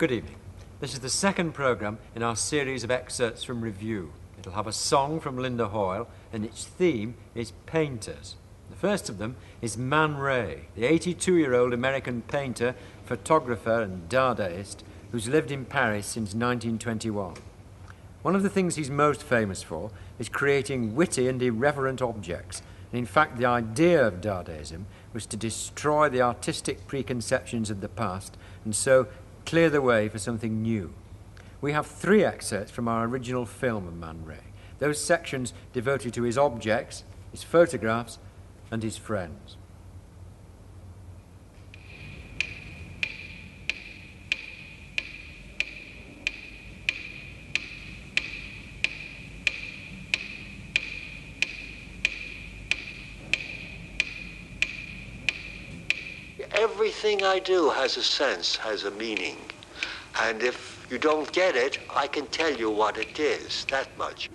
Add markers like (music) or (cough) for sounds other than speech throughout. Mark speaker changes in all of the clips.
Speaker 1: Good evening. This is the second programme in our series of excerpts from Review. It'll have a song from Linda Hoyle, and its theme is painters. The first of them is Man Ray, the 82 year old American painter, photographer, and Dadaist who's lived in Paris since 1921. One of the things he's most famous for is creating witty and irreverent objects. And in fact, the idea of Dadaism was to destroy the artistic preconceptions of the past and so clear the way for something new. We have three excerpts from our original film of Man Ray, those sections devoted to his objects, his photographs, and his friends.
Speaker 2: Everything I do has a sense, has a meaning. And if you don't get it, I can tell you what it is, that much.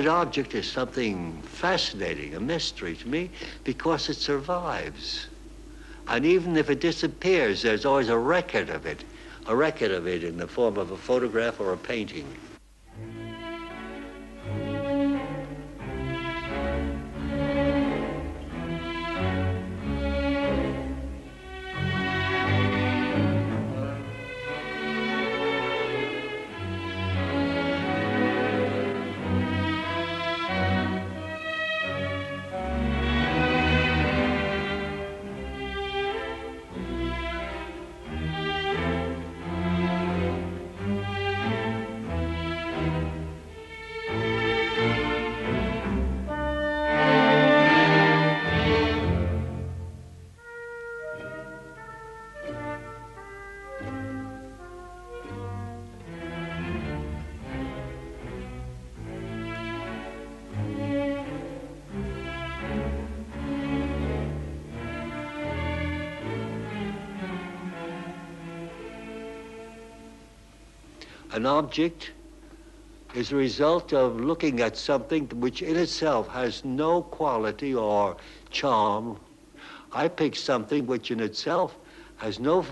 Speaker 2: Inanimate object is something fascinating, a mystery to me, because it survives. And even if it disappears, there's always a record of it, a record of it in the form of a photograph or a painting. An object is a result of looking at something which in itself has no quality or charm. I pick something which in itself has no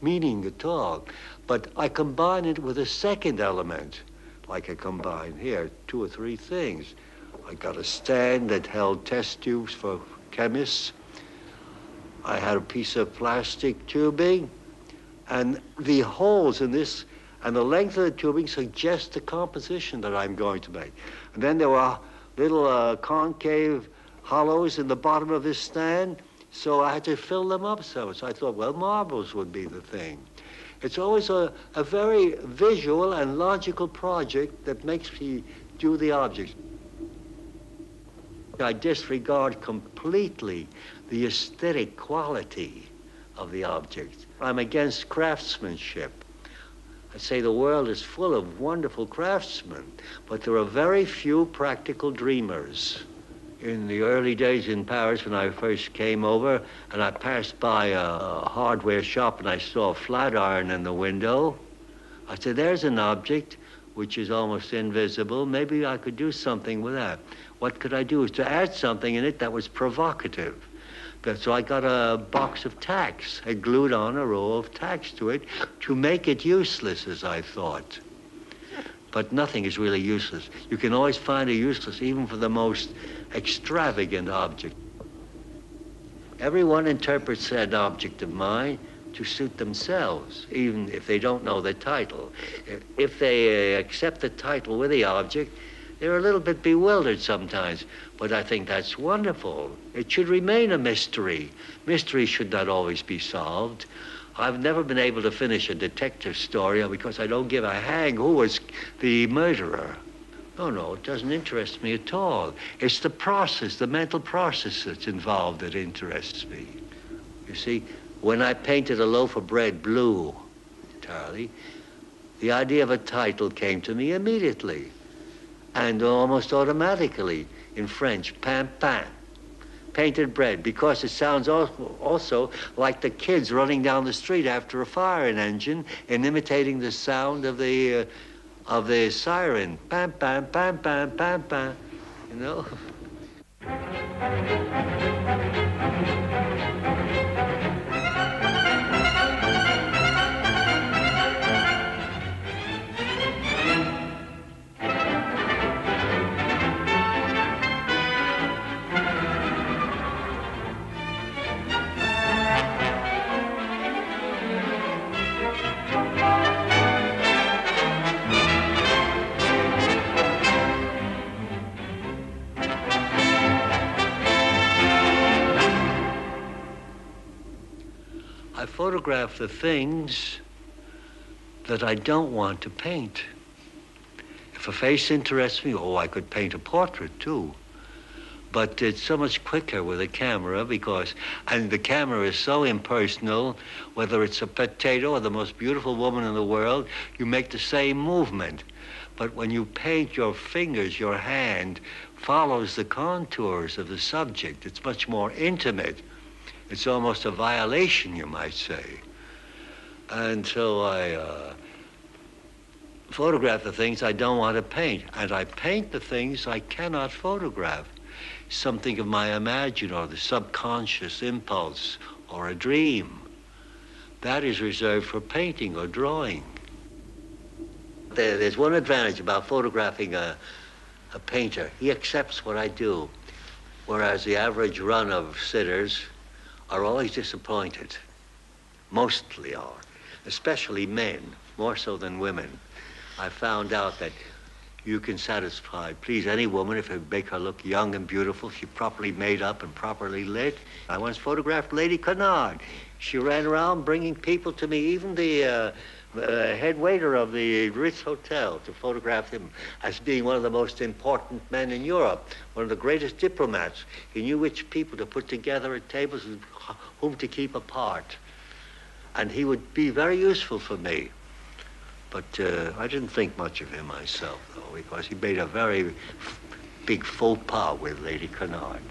Speaker 2: meaning at all, but I combine it with a second element, like I combine here two or three things. I got a stand that held test tubes for chemists. I had a piece of plastic tubing, and the holes in this and the length of the tubing suggests the composition that I'm going to make. And then there were little uh, concave hollows in the bottom of this stand, so I had to fill them up so. So I thought, well, marbles would be the thing. It's always a, a very visual and logical project that makes me do the object. I disregard completely the aesthetic quality of the object. I'm against craftsmanship. I say the world is full of wonderful craftsmen, but there are very few practical dreamers. In the early days in Paris, when I first came over, and I passed by a hardware shop and I saw a flat iron in the window, I said, There's an object which is almost invisible. Maybe I could do something with that. What could I do? Is to add something in it that was provocative. So I got a box of tacks. I glued on a row of tacks to it to make it useless, as I thought. But nothing is really useless. You can always find a useless, even for the most extravagant object. Everyone interprets that object of mine to suit themselves, even if they don't know the title. If they uh, accept the title with the object, they're a little bit bewildered sometimes. But I think that's wonderful. It should remain a mystery. Mystery should not always be solved. I've never been able to finish a detective story because I don't give a hang who was the murderer. No, no, it doesn't interest me at all. It's the process, the mental process that's involved that interests me. You see, when I painted a loaf of bread blue, Charlie, the idea of a title came to me immediately and almost automatically in French, pain peint, painted bread, because it sounds also like the kids running down the street after a fire engine and imitating the sound of the, uh, of the siren, pam, pam, pam, pam, pam, pam, you know? Photograph the things that I don't want to paint. If a face interests me, oh, I could paint a portrait too. But it's so much quicker with a camera because, and the camera is so impersonal, whether it's a potato or the most beautiful woman in the world, you make the same movement. But when you paint your fingers, your hand follows the contours of the subject. It's much more intimate. It's almost a violation, you might say. And so I uh, photograph the things I don't want to paint, and I paint the things I cannot photograph. Something of my imagination or the subconscious impulse or a dream. That is reserved for painting or drawing. there's one advantage about photographing a, a painter. He accepts what I do, whereas the average run of sitters are always disappointed. Mostly are, especially men, more so than women. I found out that you can satisfy, please any woman if you make her look young and beautiful, she properly made up and properly lit. I once photographed Lady Cunard. She ran around bringing people to me, even the uh, uh, head waiter of the Ritz Hotel to photograph him as being one of the most important men in Europe, one of the greatest diplomats. He knew which people to put together at tables and whom to keep apart. And he would be very useful for me. But uh, I didn't think much of him myself, though, because he made a very big faux pas with Lady Cunard.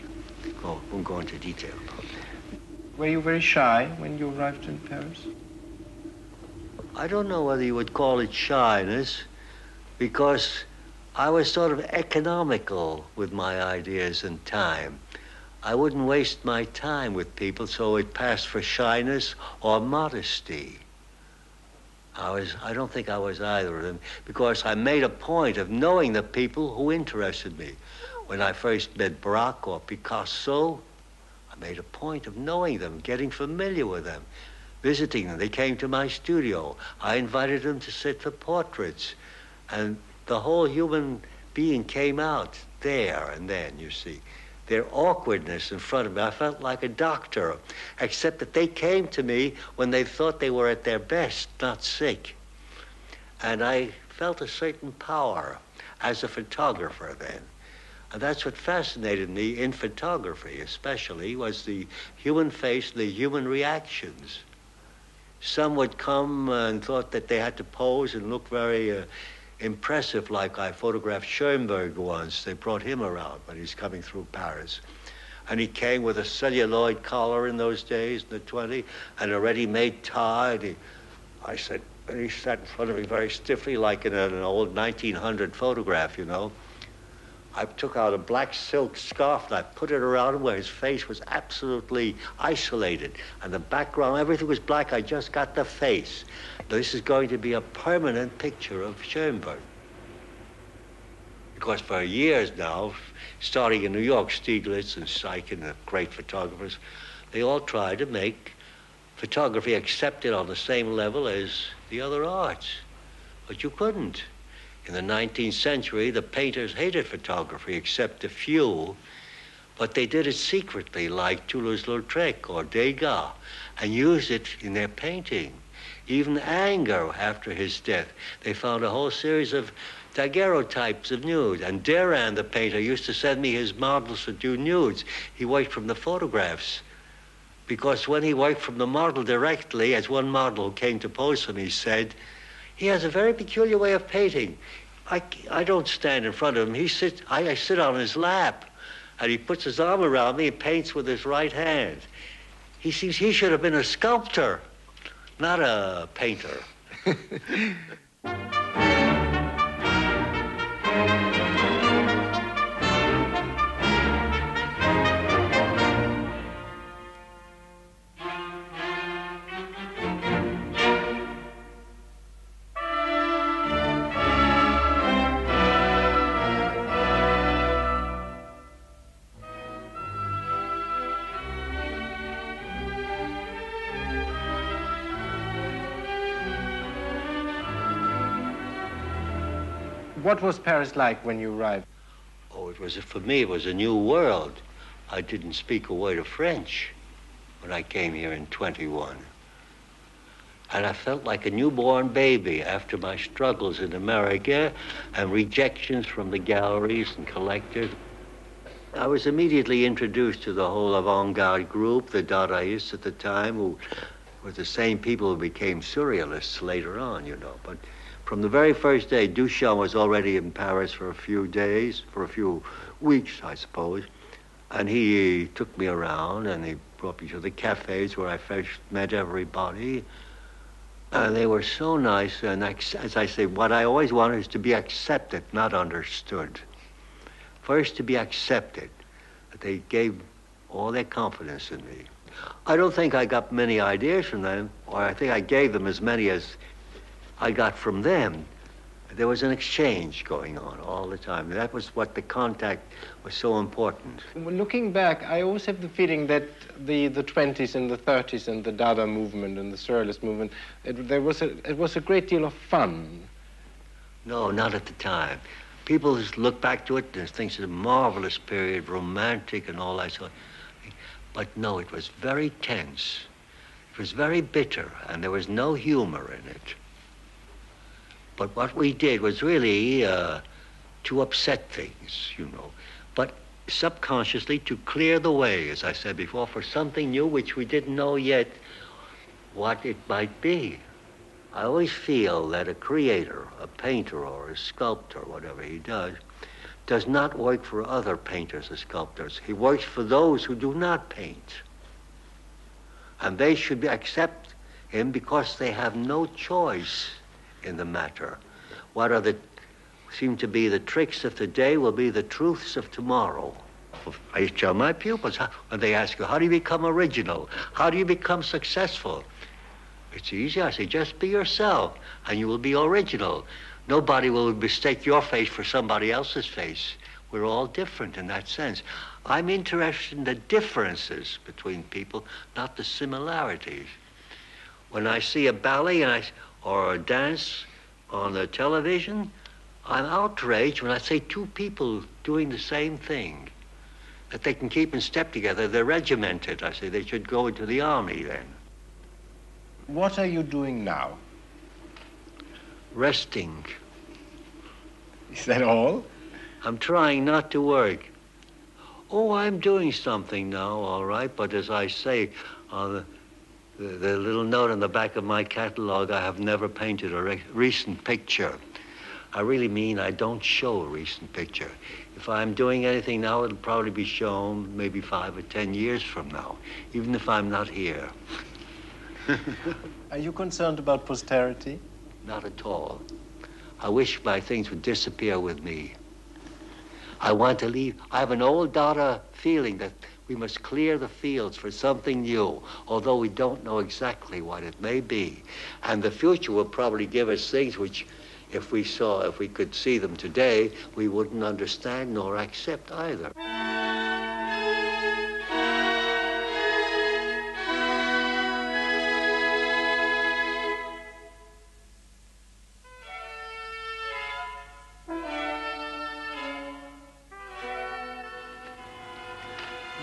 Speaker 2: Oh, won't go into detail about that.
Speaker 3: Were you very shy when you arrived in Paris?
Speaker 2: I don't know whether you would call it shyness, because I was sort of economical with my ideas and time. I wouldn't waste my time with people, so it passed for shyness or modesty. I was I don't think I was either of them because I made a point of knowing the people who interested me. When I first met Braque or Picasso, I made a point of knowing them, getting familiar with them visiting them. They came to my studio. I invited them to sit for portraits. And the whole human being came out there and then, you see. Their awkwardness in front of me, I felt like a doctor, except that they came to me when they thought they were at their best, not sick. And I felt a certain power as a photographer then. And that's what fascinated me in photography, especially, was the human face, the human reactions. Some would come and thought that they had to pose and look very uh, impressive, like I photographed Schoenberg once. They brought him around when he's coming through Paris. And he came with a celluloid collar in those days, in the 20, and a ready-made tie. He, I said, and he sat in front of me very stiffly, like in an old 1900 photograph, you know. I took out a black silk scarf and I put it around him where his face was absolutely isolated. And the background, everything was black. I just got the face. This is going to be a permanent picture of Schoenberg. Because for years now, starting in New York, Stieglitz and Steichen, the great photographers, they all tried to make photography accepted on the same level as the other arts. But you couldn't. In the 19th century, the painters hated photography except a few, but they did it secretly, like Toulouse-Lautrec or Degas, and used it in their painting. Even Ingres, after his death, they found a whole series of daguerreotypes of nude. And Derain, the painter, used to send me his models to do nudes. He worked from the photographs. Because when he worked from the model directly, as one model came to pose for me said, he has a very peculiar way of painting. I, I don't stand in front of him. He sits, I, I sit on his lap, and he puts his arm around me and paints with his right hand. He seems he should have been a sculptor, not a painter. (laughs)
Speaker 3: What was Paris like when you arrived?
Speaker 2: Oh, it was, for me, it was a new world. I didn't speak a word of French when I came here in 21. And I felt like a newborn baby after my struggles in America and rejections from the galleries and collectors. I was immediately introduced to the whole avant-garde group, the Dadaists at the time, who were the same people who became surrealists later on, you know. But from the very first day, Duchamp was already in Paris for a few days, for a few weeks, I suppose. And he took me around and he brought me to the cafes where I first met everybody. And they were so nice. And as I say, what I always wanted is to be accepted, not understood. First, to be accepted. They gave all their confidence in me. I don't think I got many ideas from them, or I think I gave them as many as I got from them. There was an exchange going on all the time. That was what the contact was so important.
Speaker 3: Looking back, I always have the feeling that the, the 20s and the 30s and the Dada movement and the Surrealist movement, it, there was a, it was a great deal of fun.
Speaker 2: No, not at the time. People just look back to it and think it's a marvelous period, romantic and all that sort of thing. But no, it was very tense. It was very bitter, and there was no humor in it. But what we did was really uh, to upset things, you know, but subconsciously to clear the way, as I said before, for something new which we didn't know yet what it might be. I always feel that a creator, a painter or a sculptor, whatever he does, does not work for other painters or sculptors. He works for those who do not paint. And they should accept him because they have no choice in the matter. What are the seem to be the tricks of today will be the truths of tomorrow. I tell my pupils when they ask you, how do you become original? How do you become successful? It's easy. I say, just be yourself and you will be original. Nobody will mistake your face for somebody else's face. We're all different in that sense. I'm interested in the differences between people, not the similarities. When I see a ballet and I, or a dance on the television, I'm outraged when I see two people doing the same thing. That they can keep in step together. They're regimented. I say they should go into the army then.
Speaker 3: What are you doing now?
Speaker 2: Resting.
Speaker 3: Is that all?
Speaker 2: I'm trying not to work. Oh, I'm doing something now, all right, but as I say, uh, the, the little note on the back of my catalog, I have never painted a re recent picture. I really mean I don't show a recent picture. If I'm doing anything now, it'll probably be shown maybe five or ten years from now, even if I'm not here. (laughs)
Speaker 3: Are you concerned about posterity?
Speaker 2: Not at all. I wish my things would disappear with me. I want to leave. I have an old Dada feeling that we must clear the fields for something new, although we don't know exactly what it may be. And the future will probably give us things which, if we saw, if we could see them today, we wouldn't understand nor accept either.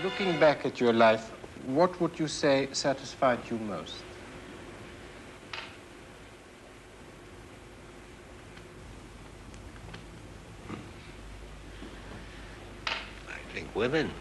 Speaker 3: Looking back at your life, what would you say satisfied you most?
Speaker 2: I think women.